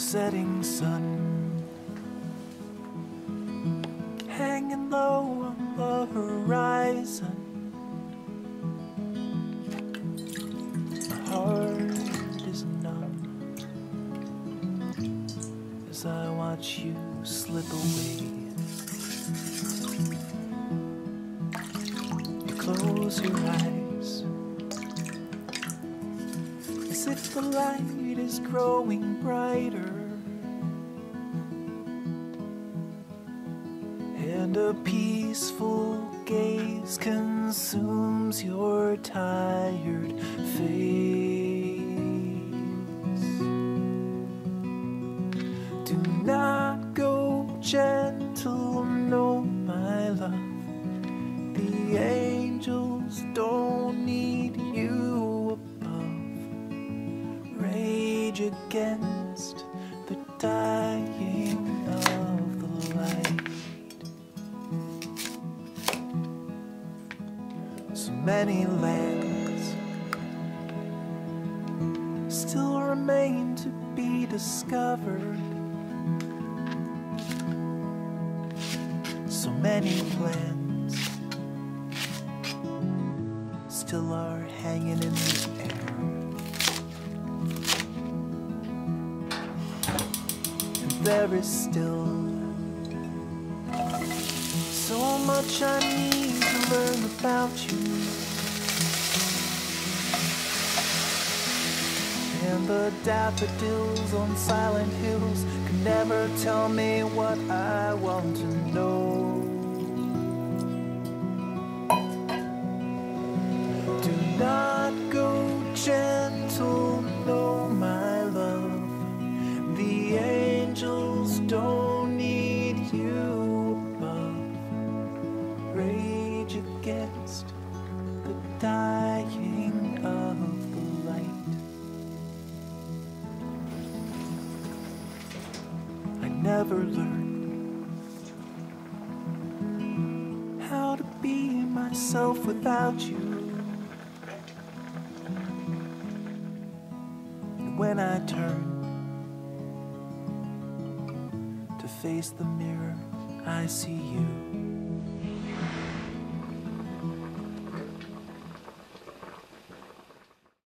setting sun hanging low on the horizon. My heart is numb as I watch you slip away. You close your eyes if the light is growing brighter. And a peaceful gaze consumes your tired face. Do not go gentle, no, against the dying of the light. So many lands still remain to be discovered. So many plans still are hanging in the air. There is still so much I need to learn about you. And the daffodils on silent hills can never tell me what I dying of the light. I never learned how to be myself without you. And when I turn to face the mirror, I see you.